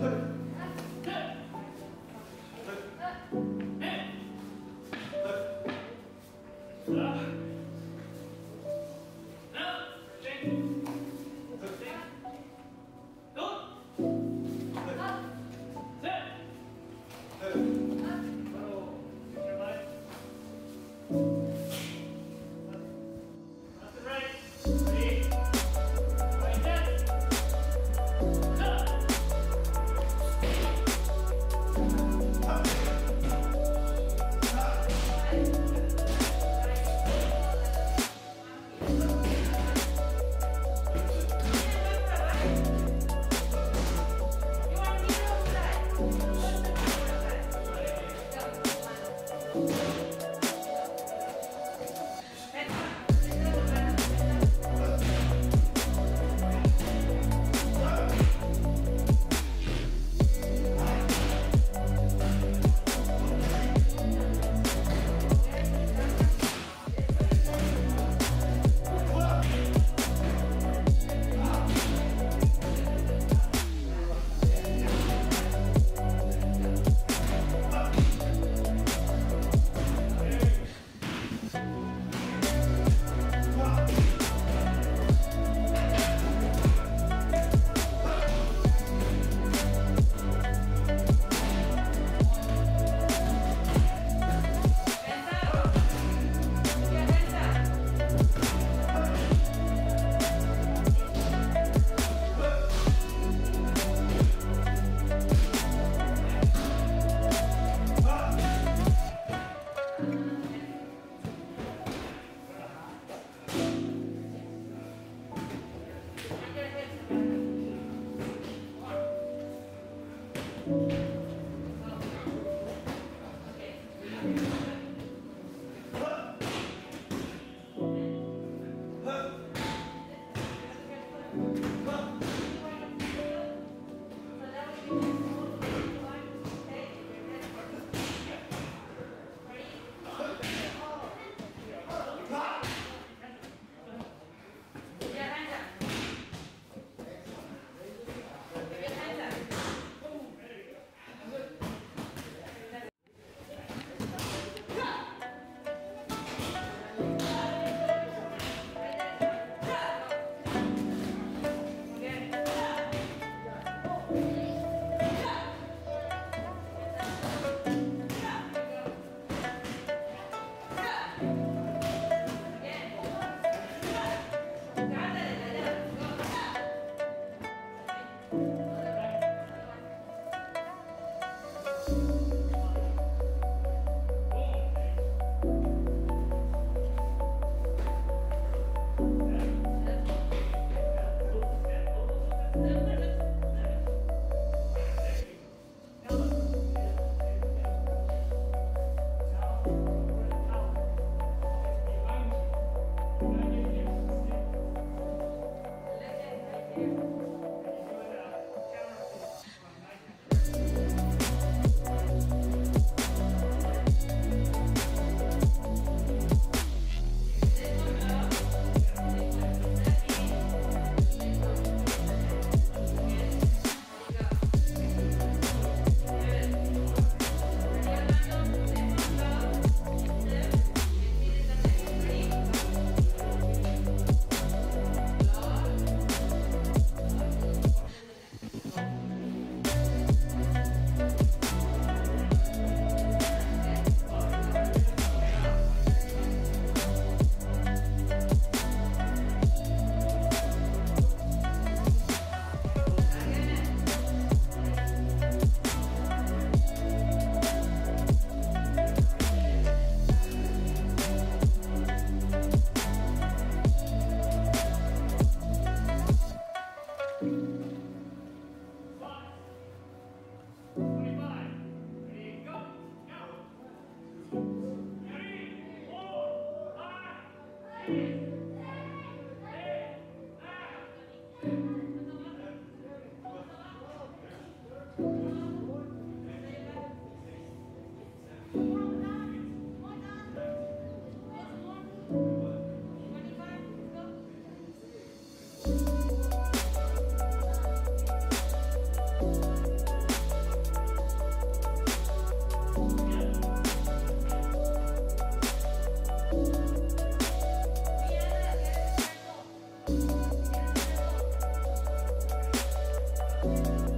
Huh? Thank